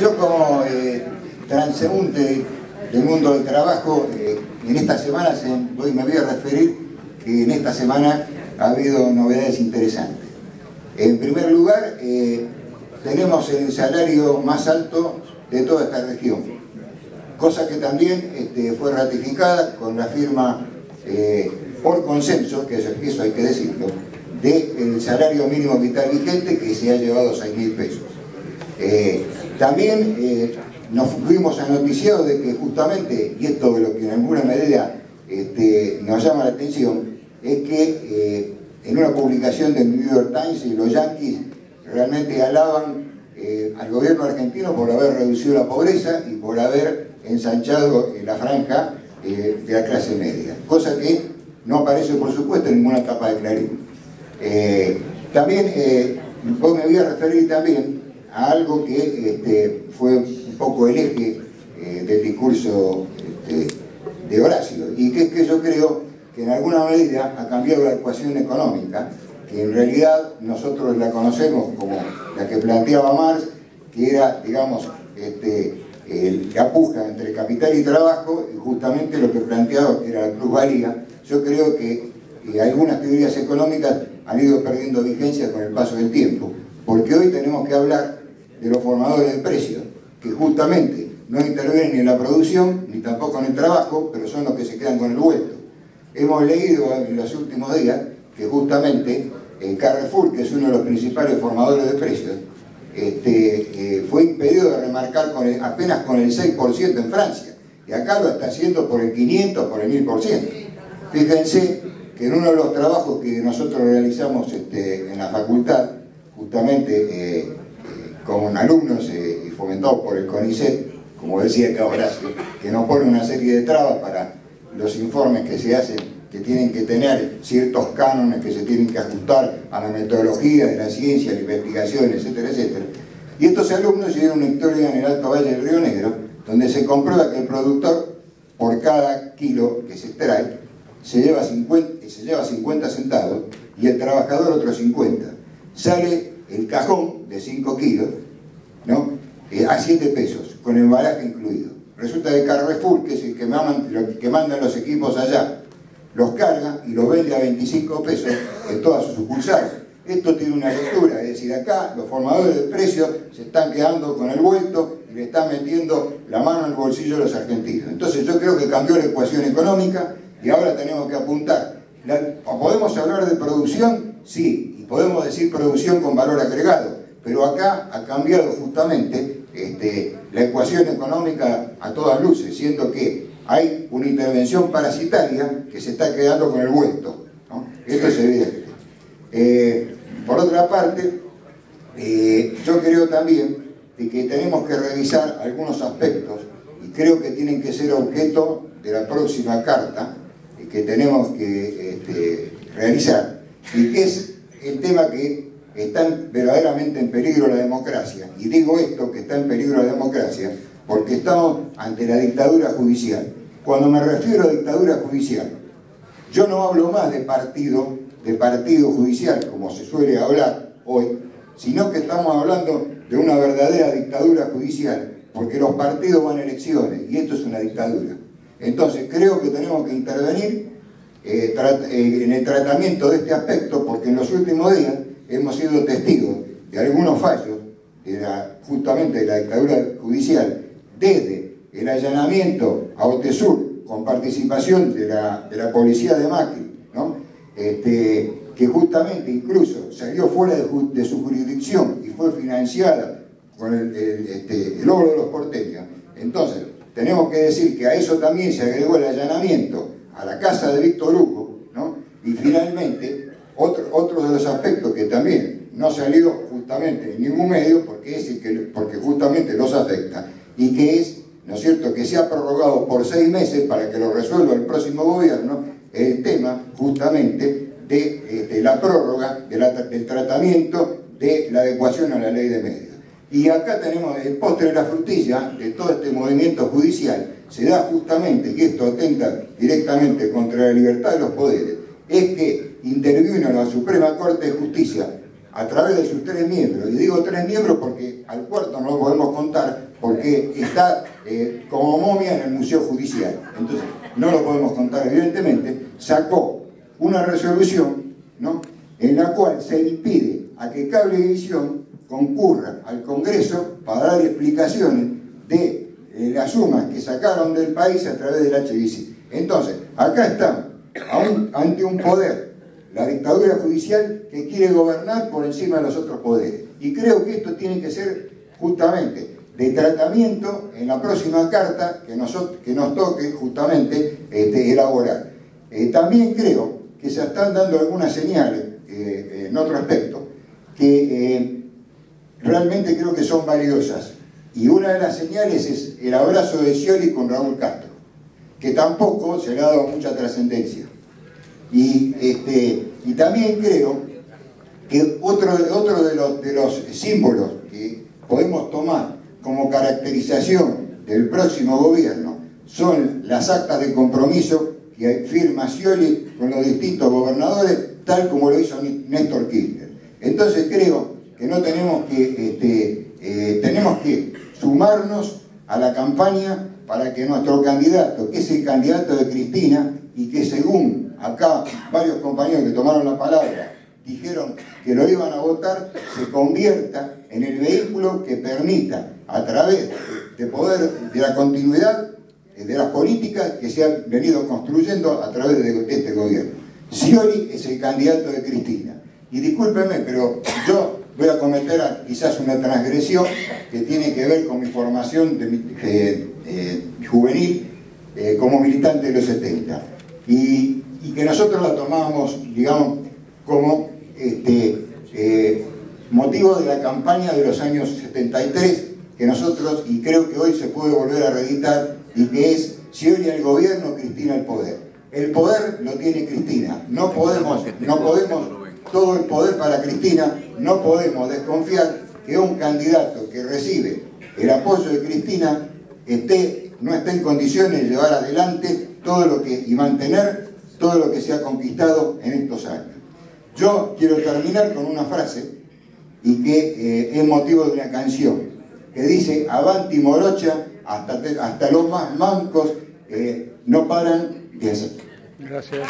yo como eh, transeúnte del mundo del trabajo, eh, en esta semana me voy a referir que en esta semana ha habido novedades interesantes. En primer lugar, eh, tenemos el salario más alto de toda esta región, cosa que también este, fue ratificada con la firma por consenso, que eso hay que decirlo, del salario mínimo vital vigente que se ha llevado a 6 mil pesos. Eh, también eh, nos fuimos anoticiados de que justamente, y esto es lo que en alguna medida este, nos llama la atención, es que eh, en una publicación del New York Times los yanquis realmente alaban al gobierno argentino por haber reducido la pobreza y por haber ensanchado la franja de la clase media, cosa que no aparece por supuesto en ninguna capa de Clarín. también, me voy a referir también a algo que este, fue un poco el eje eh, del discurso este, de Horacio, y que es que yo creo que en alguna medida ha cambiado la ecuación económica, que en realidad nosotros la conocemos como la que planteaba Marx, que era, digamos, este, la puja entre capital y trabajo, y justamente lo que planteaba era la plusvalía. Yo creo que algunas teorías económicas han ido perdiendo vigencia con el paso del tiempo, porque hoy tenemos que hablar de los formadores de precios, que justamente no intervienen en la producción ni tampoco en el trabajo, pero son los que se quedan con el vuelto. Hemos leído en los últimos días que justamente en Carrefour, que es uno de los principales formadores de precios, este, eh, fue impedido de remarcar con apenas con el 6% en Francia. Y acá lo está haciendo por el 500, por el 1000%. Fíjense que en uno de los trabajos que nosotros realizamos este, en la facultad, justamente eh, como alumnos eh, y fomentados por el CONICET, como decía acá Horacio, que nos pone una serie de trabas para los informes que se hacen, que tienen que tener ciertos cánones que se tienen que ajustar a la metodología de la ciencia, la investigación, etcétera, etcétera. Y estos alumnos hicieron una historia en el Alto Valle del Río Negro, donde se comprueba que el productor, por cada kilo que se extrae, se lleva 50, se lleva 50 centavos y el trabajador otros 50. Sale el cajón de 5 kilos, ¿no? Eh, a 7 pesos, con el embalaje incluido. Resulta que Carrefour, que es el que, mandan, que mandan los equipos allá, los carga y los vende a 25 pesos en todas sus sucursales. Esto tiene una lectura, es decir, acá los formadores de precios se están quedando con el vuelto y le están metiendo la mano en el bolsillo de los argentinos. Entonces yo creo que cambió la ecuación económica y ahora tenemos que apuntar. ¿Podemos hablar de producción? Sí, podemos decir producción con valor agregado, pero acá ha cambiado justamente este, la ecuación económica a todas luces, siendo que hay una intervención parasitaria que se está quedando con el vuelto. Esto es evidente. Eh, por otra parte, eh, yo creo también de que tenemos que revisar algunos aspectos y creo que tienen que ser objeto de la próxima carta que tenemos que este, realizar y que es el tema que está verdaderamente en peligro la democracia. Y digo esto, que está en peligro la democracia, porque estamos ante la dictadura judicial. Cuando me refiero a dictadura judicial, yo no hablo más de partido, de partido judicial, como se suele hablar hoy, sino que estamos hablando de una verdadera dictadura judicial, porque los partidos van a elecciones y esto es una dictadura. Entonces creo que tenemos que intervenir eh, eh, en el tratamiento de este aspecto, porque en los últimos días hemos sido testigos de algunos fallos, de justamente de la dictadura judicial, desde el allanamiento a Otesur, con participación de la, policía de Macri, este, que justamente incluso salió fuera de, su jurisdicción y fue financiada con el, este, el logro de los porteños. Entonces, tenemos que decir que a eso también se agregó el allanamiento a la casa de Víctor Hugo, ¿no? y finalmente otro, de los aspectos que también no salió justamente en ningún medio porque, es que, porque justamente los afecta y que es, ¿no es cierto?, que se ha prorrogado por seis meses para que lo resuelva el próximo gobierno el tema justamente de, este, la prórroga del tratamiento de la adecuación a la ley de medios. Y acá tenemos el postre de la frutilla de todo este movimiento judicial se da justamente, y esto atenta directamente contra la libertad de los poderes, es que intervino la Suprema Corte de Justicia a través de sus tres miembros. Y digo tres miembros porque al cuarto no lo podemos contar porque está eh, como momia en el Museo Judicial. Entonces, no lo podemos contar evidentemente. Sacó una resolución ¿no? en la cual se impide a que Cablevisión concurra al Congreso para dar explicaciones de eh, las sumas que sacaron del país a través del HBC. Entonces, acá estamos, ante un poder, la dictadura judicial que quiere gobernar por encima de los otros poderes. Y creo que esto tiene que ser justamente de tratamiento en la próxima carta que nos, que nos toque justamente este, elaborar. Eh, también creo que se están dando algunas señales eh, en otro aspecto que realmente creo que son valiosas. Y una de las señales es el abrazo de Scioli con Raúl Castro, que tampoco se le ha dado mucha trascendencia. Y, este, y también creo que otro, otro de, los, de los símbolos que podemos tomar como caracterización del próximo gobierno son las actas de compromiso que firma Scioli con los distintos gobernadores, tal como lo hizo Néstor Kirchner. Entonces creo que no tenemos que, este, eh, tenemos que sumarnos a la campaña para que nuestro candidato, que es el candidato de Cristina, y que según acá varios compañeros que tomaron la palabra dijeron que lo iban a votar, se convierta en el vehículo que permita, a través de poder, de la continuidad de las políticas que se han venido construyendo a través de, este gobierno. Scioli es el candidato de Cristina. Y discúlpeme, pero yo voy a cometer quizás una transgresión que tiene que ver con mi formación de, eh, eh, juvenil eh, como militante de los 70 y, que nosotros la tomamos, digamos, como este, motivo de la campaña de los años 73 que nosotros, y creo que hoy se puede volver a reeditar, y que es si hoy el gobierno, Cristina el poder. El poder lo tiene Cristina, no podemos, no podemos todo el poder para Cristina, no podemos desconfiar que un candidato que recibe el apoyo de Cristina esté, no esté en condiciones de llevar adelante todo lo que, y mantener todo lo que se ha conquistado en estos años. Yo quiero terminar con una frase y que eh, es motivo de una canción que dice Avanti Morocha, hasta, hasta los más mancos eh, no paran de hacer. Gracias.